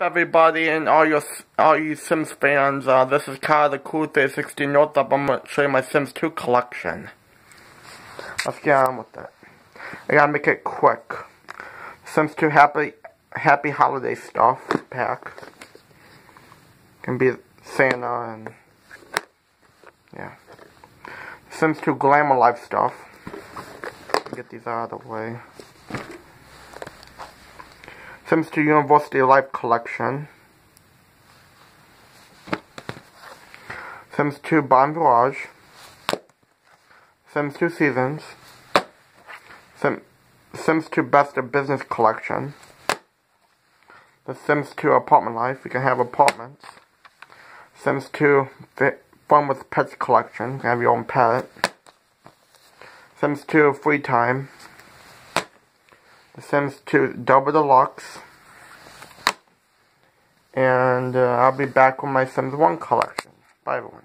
everybody and all your all you Sims fans, uh, this is Kyle the Cool 360 Northrup. I'm gonna show you my Sims 2 collection. Let's get on with it. I gotta make it quick. Sims 2 Happy Happy Holiday Stuff pack. Can be Santa and yeah. Sims 2 Glamour Life stuff. Get these out of the way. Sims 2 University Life Collection. Sims 2 Bon Voyage. Sims 2 Seasons. Sim Sims 2 Best of Business Collection. The Sims 2 Apartment Life. You can have apartments. Sims 2 Fun with Pets Collection. You can have your own pet. Sims 2 Free Time. Sims 2 Double Deluxe. And uh, I'll be back with my Sims 1 collection. Bye everyone.